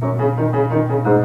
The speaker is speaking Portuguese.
Música